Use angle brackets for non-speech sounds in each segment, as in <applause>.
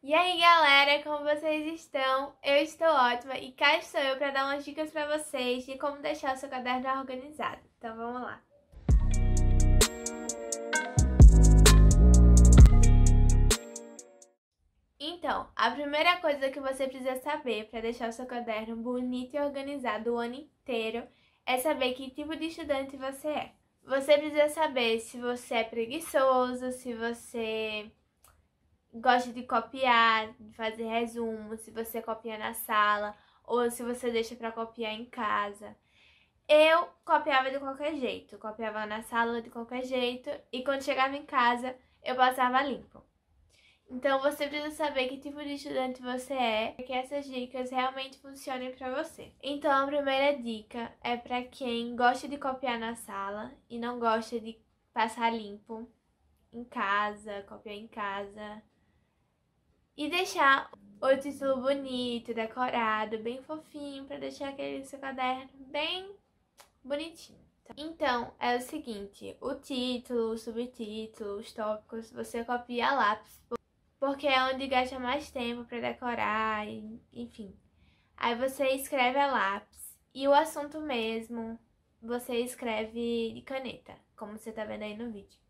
E aí galera, como vocês estão? Eu estou ótima e cá estou eu para dar umas dicas para vocês de como deixar o seu caderno organizado. Então vamos lá! Então, a primeira coisa que você precisa saber para deixar o seu caderno bonito e organizado o ano inteiro é saber que tipo de estudante você é. Você precisa saber se você é preguiçoso, se você gosta de copiar, de fazer resumo, se você copia na sala ou se você deixa para copiar em casa. Eu copiava de qualquer jeito, copiava na sala de qualquer jeito e quando chegava em casa eu passava limpo. Então você precisa saber que tipo de estudante você é, para que essas dicas realmente funcionem para você. Então a primeira dica é para quem gosta de copiar na sala e não gosta de passar limpo em casa, copiar em casa e deixar o título bonito, decorado, bem fofinho, para deixar aquele seu caderno bem bonitinho. Então, é o seguinte, o título, o subtítulo, os tópicos, você copia a lápis, porque é onde gasta mais tempo para decorar, enfim. Aí você escreve a lápis e o assunto mesmo você escreve de caneta, como você tá vendo aí no vídeo.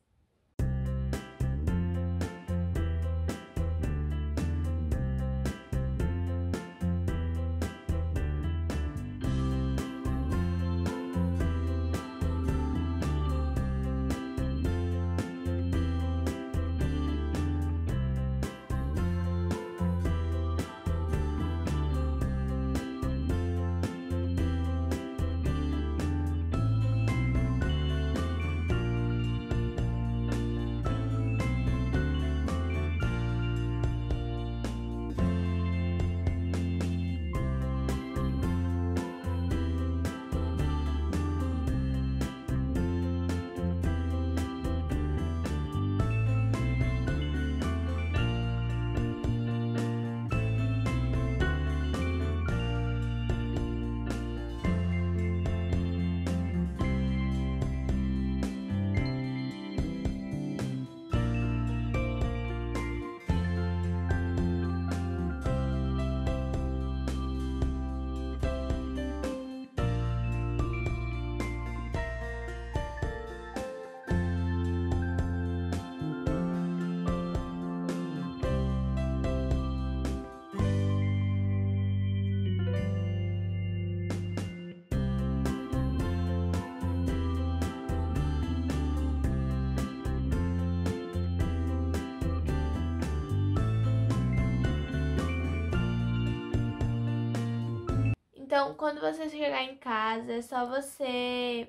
Então, quando você chegar em casa, é só você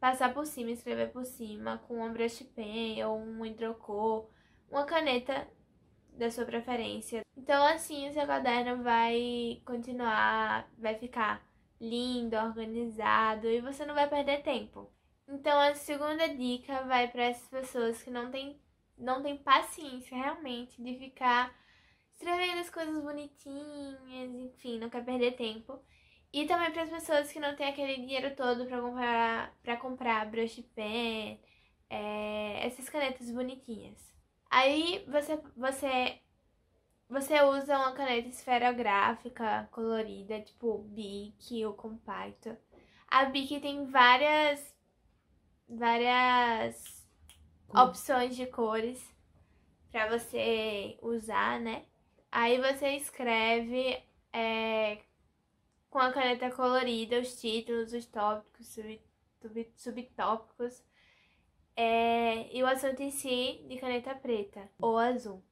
passar por cima, escrever por cima com um brush pen ou um hidrocor, uma caneta da sua preferência. Então, assim, o seu caderno vai continuar, vai ficar lindo, organizado e você não vai perder tempo. Então, a segunda dica vai para essas pessoas que não têm não tem paciência realmente de ficar escrevendo as coisas bonitinhas, enfim, não quer perder tempo. E também para as pessoas que não têm aquele dinheiro todo para comprar, pra comprar brush pen, é, essas canetas bonitinhas. Aí você, você, você usa uma caneta esferográfica colorida, tipo Bic ou compacto. A Bic tem várias, várias opções de cores para você usar, né? Aí você escreve é, com a caneta colorida os títulos, os tópicos, sub, sub, subtópicos é, e o assunto em si de caneta preta ou azul.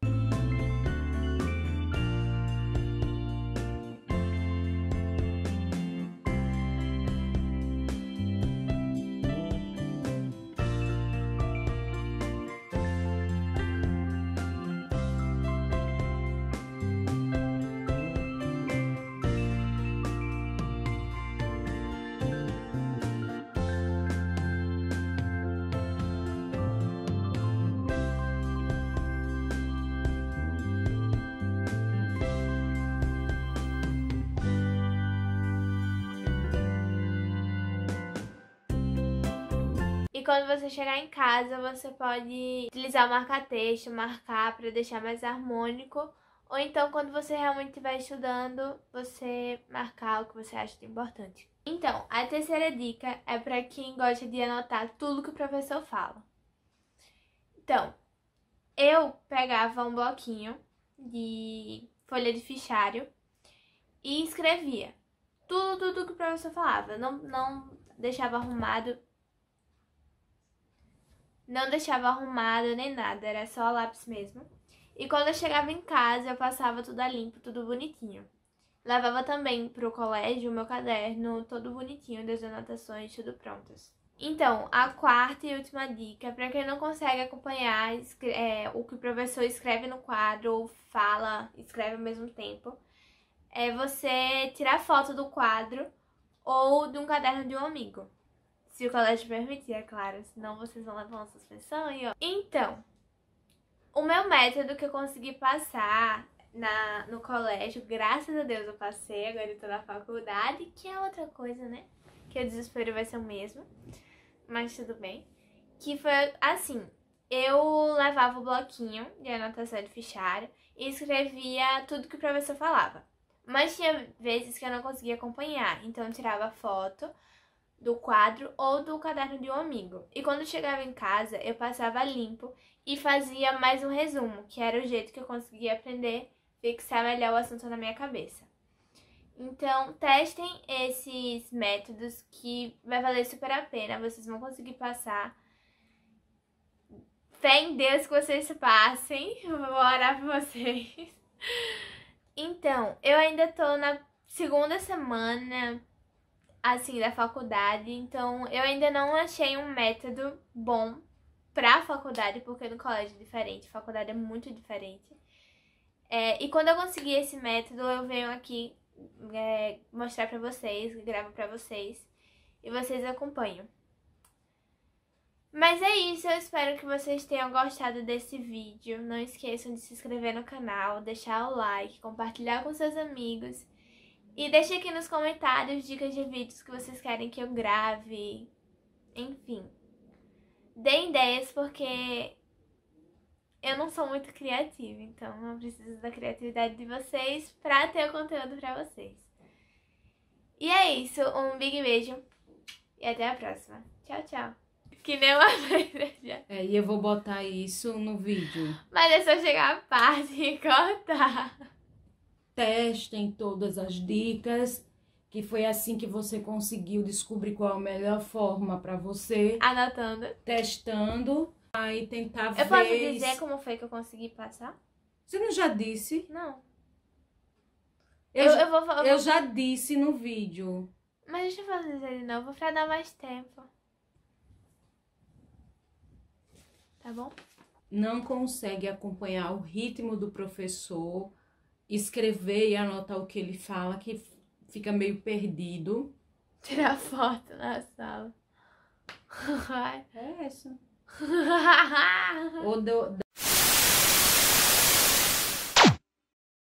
E quando você chegar em casa, você pode utilizar o marca-texto, marcar para deixar mais harmônico Ou então, quando você realmente estiver estudando, você marcar o que você acha importante. Então, a terceira dica é para quem gosta de anotar tudo que o professor fala. Então, eu pegava um bloquinho de folha de fichário e escrevia tudo, tudo que o professor falava. Não, não deixava arrumado. Não deixava arrumado nem nada, era só lápis mesmo. E quando eu chegava em casa, eu passava tudo a limpo, tudo bonitinho. Levava também pro colégio o meu caderno todo bonitinho, das anotações tudo prontas. Então, a quarta e última dica, para quem não consegue acompanhar é, o que o professor escreve no quadro ou fala, escreve ao mesmo tempo, é você tirar foto do quadro ou de um caderno de um amigo. Se o colégio permitir, é claro, senão vocês vão levar uma suspensão e ó. Então, o meu método que eu consegui passar na, no colégio, graças a Deus eu passei, agora eu tô na faculdade, que é outra coisa, né? Que o desespero vai ser o mesmo, mas tudo bem. Que foi assim, eu levava o bloquinho de anotação de fichário e escrevia tudo que o professor falava. Mas tinha vezes que eu não conseguia acompanhar, então eu tirava foto do quadro ou do caderno de um amigo. E quando chegava em casa, eu passava limpo e fazia mais um resumo, que era o jeito que eu conseguia aprender, fixar melhor o assunto na minha cabeça. Então, testem esses métodos que vai valer super a pena, vocês vão conseguir passar. Fé em Deus que vocês passem, <laughs> vou orar por vocês. Então, eu ainda tô na segunda semana assim, da faculdade. Então, eu ainda não achei um método bom pra faculdade, porque no colégio é diferente, faculdade é muito diferente. É, e quando eu conseguir esse método, eu venho aqui é, mostrar pra vocês, gravo pra vocês, e vocês acompanham. Mas é isso, eu espero que vocês tenham gostado desse vídeo. Não esqueçam de se inscrever no canal, deixar o like, compartilhar com seus amigos. E deixe aqui nos comentários dicas de vídeos que vocês querem que eu grave. Enfim. Deem ideias porque eu não sou muito criativa, então eu preciso da criatividade de vocês pra ter o conteúdo pra vocês. E é isso, um big beijo e até a próxima. Tchau, tchau. Que nem uma <laughs> vez já. É, e eu vou botar isso no vídeo. Mas é só chegar a parte e cortar testem todas as dicas, que foi assim que você conseguiu descobrir qual a melhor forma para você. Anotando. Testando, aí tentar eu ver... Eu posso dizer como foi que eu consegui passar? Você não já disse? Não. Eu, eu, eu, vou, eu, eu vou... já disse no vídeo. Mas deixa eu fazer de novo pra dar mais tempo. Tá bom? Não consegue acompanhar o ritmo do professor escrever e anotar o que ele fala, que fica meio perdido. Tirar foto na sala. <laughs> É essa. <laughs> Ou do,